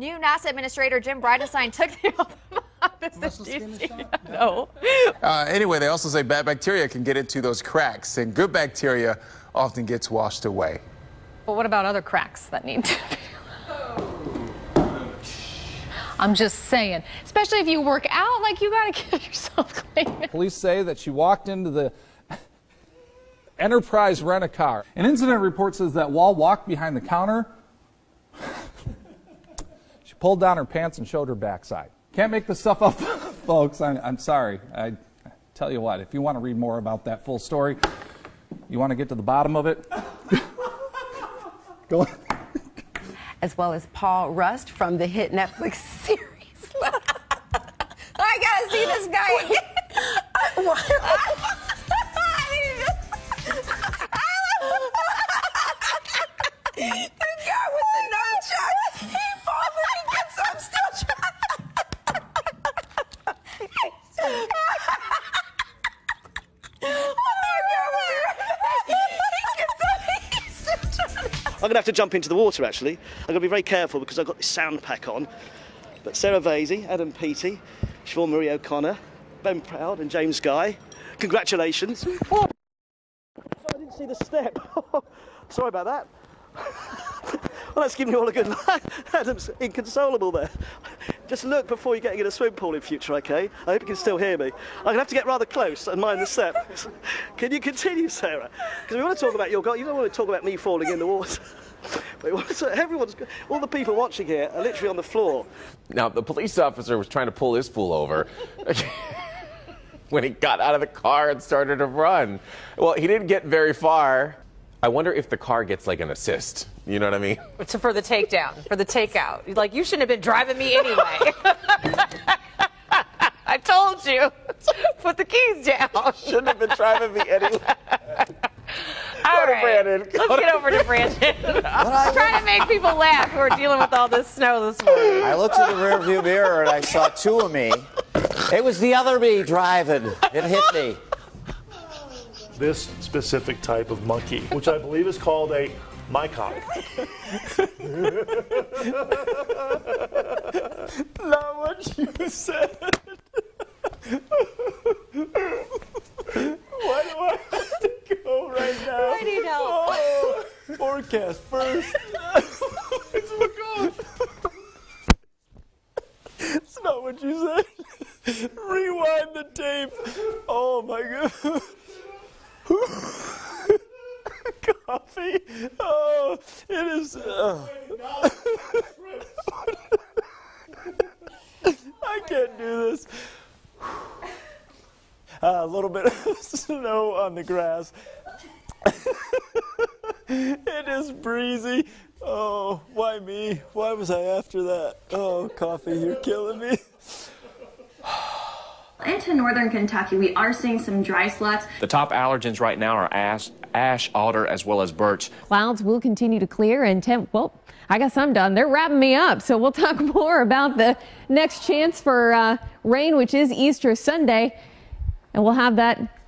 New NASA Administrator Jim Bridenstine took the oath of office in DC. No. Uh, anyway, they also say bad bacteria can get into those cracks, and good bacteria often gets washed away. But what about other cracks that need to be? I'm just saying, especially if you work out, like you got to get yourself clean. Police say that she walked into the Enterprise rent a car. An incident report says that Wall walked behind the counter. She pulled down her pants and showed her backside. Can't make this stuff up, folks. I'm, I'm sorry. I tell you what, if you want to read more about that full story, you want to get to the bottom of it, go on. as well as Paul Rust from the hit Netflix series. I gotta see this guy. Going to have to jump into the water actually. I'm going to be very careful because I've got this sound pack on. But Sarah Vasey, Adam Peaty, Siobhan Marie O'Connor, Ben Proud, and James Guy, congratulations. Oh, I didn't see the step. Sorry about that. well, that's giving you all a good laugh. Adam's inconsolable there. Just look before you're getting in a swim pool in future, okay? I hope you can still hear me. I'm going to have to get rather close and mind the step. can you continue, Sarah? Because we want to talk about your goal. You don't want to talk about me falling in the water. But everyone's, all the people watching here are literally on the floor. Now, the police officer was trying to pull this fool over. when he got out of the car and started to run. Well, he didn't get very far. I wonder if the car gets like an assist. You know what I mean? So for the takedown, for the takeout. Like, you shouldn't have been driving me anyway. I told you. Put the keys down. Shouldn't have been driving me anyway. All right. Brandon. Let's get over to Brandon. I'm trying to make people laugh who are dealing with all this snow this morning. I looked in the rearview mirror and I saw two of me. It was the other me driving. It hit me this specific type of monkey, which I believe is called a mycock. Not what you said. Why do I have to go right now? I need help. Oh, forecast first. it's Lagoon. It's not what you said. Rewind the tape. Oh my god. Coffee. Oh, it is. Uh, I can't do this. Uh, a little bit of snow on the grass. it is breezy. Oh, why me? Why was I after that? Oh, coffee, you're killing me. Into northern Kentucky, we are seeing some dry slots. The top allergens right now are ash, ash, alder, as well as birch. Clouds will continue to clear and temp. Well, I guess I'm done. They're wrapping me up. So we'll talk more about the next chance for uh, rain, which is Easter Sunday. And we'll have that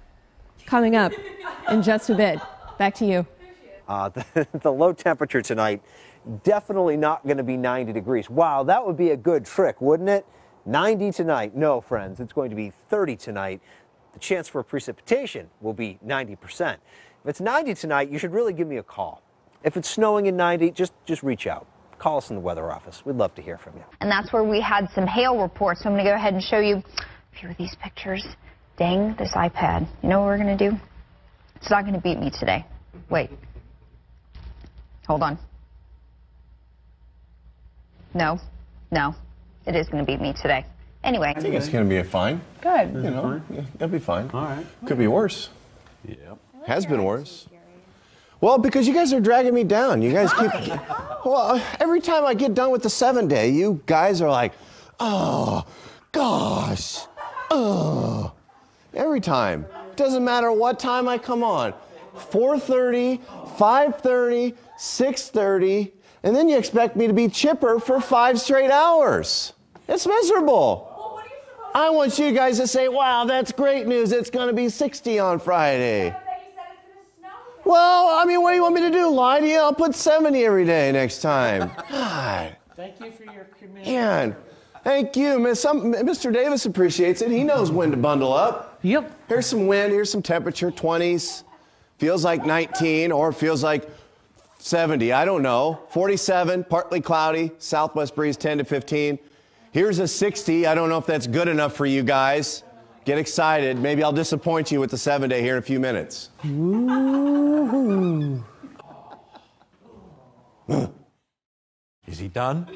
coming up in just a bit. Back to you. Uh, the, the low temperature tonight, definitely not going to be 90 degrees. Wow, that would be a good trick, wouldn't it? 90 tonight. No, friends, it's going to be 30 tonight. The chance for precipitation will be 90%. If it's 90 tonight, you should really give me a call. If it's snowing in 90, just, just reach out. Call us in the weather office. We'd love to hear from you. And that's where we had some hail reports. So I'm going to go ahead and show you a few of these pictures. Dang, this iPad. You know what we're going to do? It's not going to beat me today. Wait. Hold on. No. No. It is going to be me today. Anyway. I think it's going to be a fine. Good. You know, that'll be fine. All right. Could be worse. Yep. Has been worse. Well, because you guys are dragging me down. You guys keep. well, every time I get done with the seven day, you guys are like, oh, gosh, oh. Every time. Doesn't matter what time I come on. 4:30, 5:30, 6:30, and then you expect me to be chipper for five straight hours. It's miserable. I want you guys to say, wow, that's great news. It's going to be 60 on Friday. Well, I mean, what do you want me to do? Lie to you? I'll put 70 every day next time. God. Thank you for your commitment. Man, thank you, Mr. Davis appreciates it. He knows when to bundle up. Yep. Here's some wind. Here's some temperature. 20s. Feels like 19 or feels like 70. I don't know. 47, partly cloudy. Southwest breeze 10 to 15. Here's a 60. I don't know if that's good enough for you guys. Get excited. Maybe I'll disappoint you with the seven day here in a few minutes. Ooh. Is he done?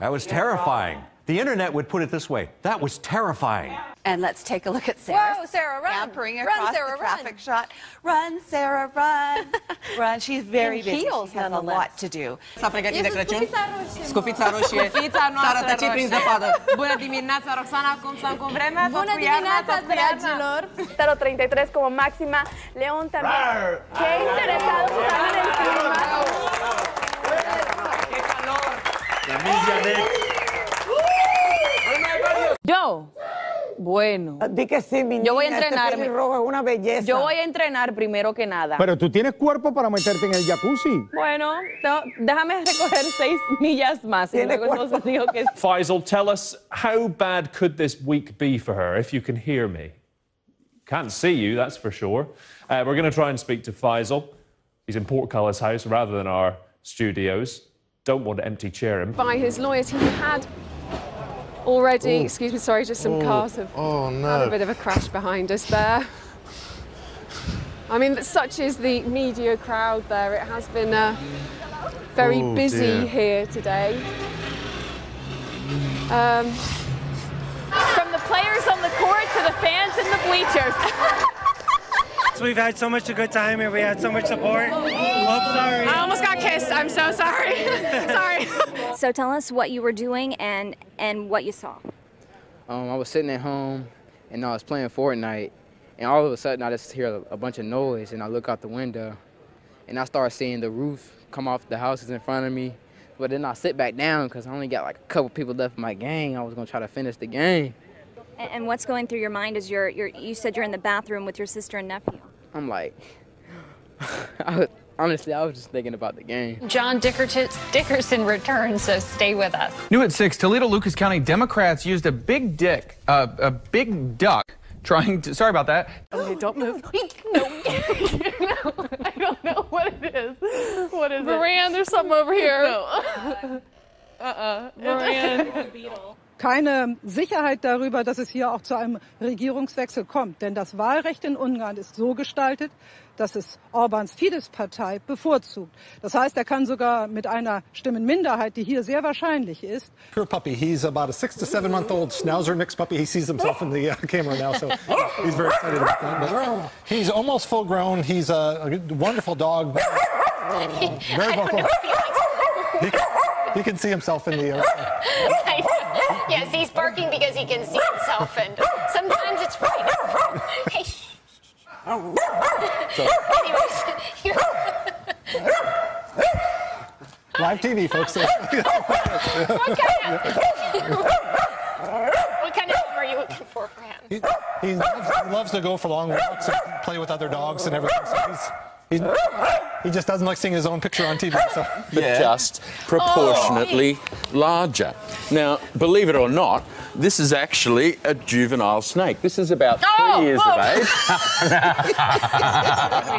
That was terrifying. The internet would put it this way that was terrifying. And let's take a look at Sarah. Whoa, Sarah, run. Scampering Run, across Sarah, the traffic run. shot. Run, Sarah, run. run. She's very In busy. heels, She's a lot to do. S-a pregătit de Crăciun? Scufița roșie. Scufița Sara noastră tăcit roșie. prin zăpadă. Bună dimineața, Roxana, cum stăm cu vremea? Tot Bună cu iarna, dimineața, tot cu iarna? dragilor! 033 como máxima. León también. Qué interesados están en el clima. Yo, bueno. Di que sí, mi Yo voy a niña, este entrenarme. pelirrojo es una belleza. Yo voy a entrenar primero que nada. Pero tú tienes cuerpo para meterte en el jacuzzi. Bueno, no, déjame recorrer seis millas más y luego entonces digo que Faisal, tell us how bad could this week be for her if you can hear me? Can't see you, that's for sure. Uh, we're going to try and speak to Faisal. He's in Portcullis House rather than our studios. Don't want to empty chair him. by his lawyers. He had already, Oh. excuse me, sorry, just some Oh. cars have Oh, had a bit of a crash behind us there. I mean, such is the media crowd there. It has been uh, very Oh, busy dear. here today. Um, from the players on the court to the fans in the bleachers. So we've had so much a good time and we had so much support. Oh, sorry. I almost got kissed. I'm so sorry. sorry. So tell us what you were doing and and what you saw. Um, I was sitting at home and I was playing Fortnite, and all of a sudden I just hear a, a bunch of noise, and I look out the window, and I start seeing the roof come off the houses in front of me. But then I sit back down because I only got like a couple people left in my gang. I was gonna try to finish the game. And, and what's going through your mind is you're, you're you said you're in the bathroom with your sister and nephew. I'm like, I was, honestly, I was just thinking about the game. John Dickerson, Dickerson returns, so stay with us. New at 6, Toledo Lucas County Democrats used a big dick, uh, a big duck, trying to, sorry about that. Okay, don't move. no. I don't know what it is. What is it? Moran, there's something over here. No. uh-uh. Moran. keine Sicherheit darüber, dass es hier auch zu einem Regierungswechsel kommt. Denn das Wahlrecht in Ungarn ist so gestaltet, dass es Orbans Fidesz-Partei bevorzugt. Das heißt, er kann sogar mit einer Stimmenminderheit, die hier sehr wahrscheinlich ist, Pure puppy. He's about a six to seven month old schnauzer mixed puppy. He sees himself in the uh, camera now, so he's very excited about that. But he's almost full grown. He's a, a wonderful dog. but Very vocal. He, he can see himself in the. Uh, yes, he's barking because he can see himself, and sometimes it's frightening. Hey. Anyways, live TV, folks. what kind of what kind of home are you looking for for him? He, he, loves, he loves to go for long walks and play with other dogs and everything. So he's, he's, he just doesn't like seeing his own picture on TV. So. but just proportionately larger. Now, believe it or not, this is actually a juvenile snake. This is about three Oh, years whoa. of age.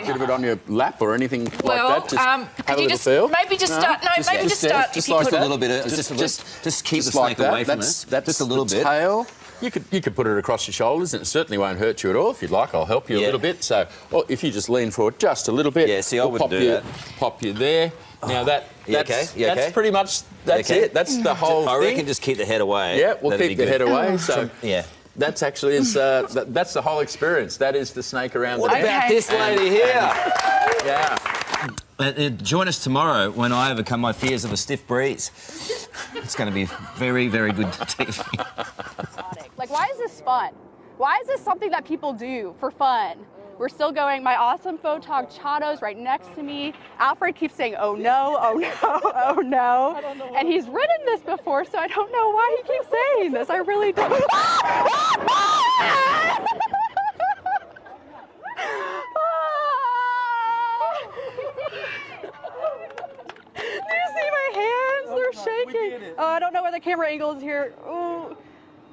Bit of it on your lap or anything Well, like that. Just um, have could a you little just- feel. maybe just start- no, maybe just there, start- Just if like a little bit. Just, just, just, just keep the like snake away that. from that's, it. That's Just a little the bit. Tail. You could you could put it across your shoulders, and it certainly won't hurt you at all. If you'd like, I'll help you a little bit. So, or if you just lean forward just a little bit. Yeah, see, I we'll wouldn't pop do you, that. Pop you there. Now that You that's, okay? You that's okay? pretty much that's okay? it. That's the whole I thing. reckon just keep the head away. Yeah, we'll That'd keep the good. head away. So yeah. That's actually is uh, that, that's the whole experience. That is the snake around What the about neck. this lady here? Yeah. Uh, join us tomorrow when I overcome my fears of a stiff breeze. It's going to be very, very good TV. Like, why is this fun? Why is this something that people do for fun? We're still going. My awesome photog Chado's right next to me. Alfred keeps saying, "Oh no, oh no, oh no," and he's ridden this before, so I don't know why he keeps saying this. I really don't. shaking. Oh, I don't know where the camera angle is here. Ooh.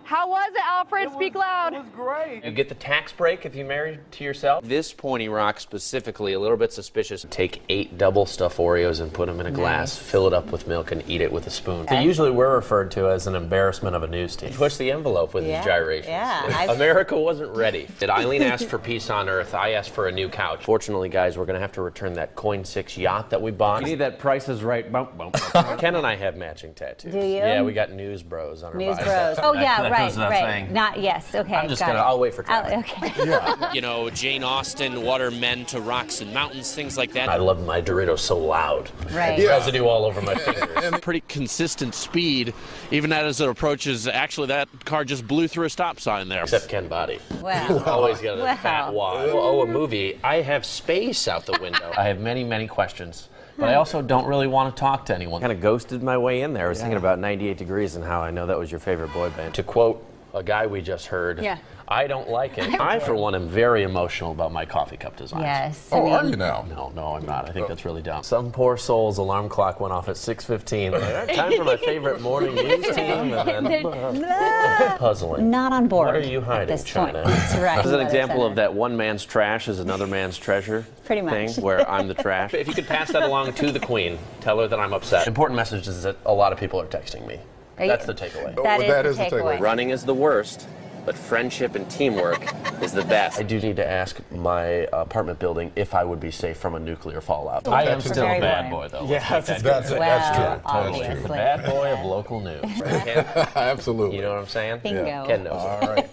How was it, Alfred? Speak loud. It was great. You get the tax break if you marry to yourself. This pointy rock specifically, a little bit suspicious. Take eight double stuff Oreos and put them in a glass, fill it up with milk, and eat it with a spoon. So usually we're referred to as an embarrassment of a news team. Push the envelope with Yeah, these gyrations. yeah, America wasn't ready. Did Eileen ask for peace on Earth? I asked for a new couch. Fortunately, guys, we're going to have to return that KOIN 6 yacht that we bought. We need that Price is Right bump bump. Ken and I have matching tattoos. Do you? Yeah, we got News Bros on our News biceps. Bros. Oh yeah, that right, goes without right. saying. Not yes. Okay. I'm just gonna- it. I'll wait for traffic. okay. you know, Jane Austen, Water Men to Rocks and Mountains, things like that. I love my Doritos so loud. Right. Yeah. Residue all over my fingers. Pretty consistent speed, even as it approaches. Actually, that car just blew through a stop sign there. Except Ken Boddie. Wow. Always got a Wow. fat wad. Oh, a movie. I have space out the window. I have many, many questions. But I also don't really want to talk to anyone. Kind of ghosted my way in there. I was thinking about 98 Degrees and how I know that was your favorite boy band. To quote a guy we just heard, Yeah. I don't like it. I, for one, am very emotional about my coffee cup design. Yes, oh, I Oh, are you now? No, no, I'm not. I think oh. that's really dumb. Some poor soul's alarm clock went off at 6:15. Time for my favorite morning news team, and then puzzling. Not on board. What are you at hiding, this point. China? That's right. This is an example of that one man's trash is another man's treasure Pretty much. thing, where I'm the trash. if you could pass that along to the queen, tell her that I'm upset. Important message is that a lot of people are texting me. Are you- That's the takeaway. Oh, that is That the is the takeaway. takeaway. Running is the worst, but friendship and teamwork is the best. I do need to ask my apartment building if I would be safe from a nuclear fallout. I am still a bad boy, though. Yeah, Let's that's- that that's- clear. that's true. Totally. obviously. The bad boy of local news. Absolutely. You know what I'm saying? Bingo. Ken knows. All right.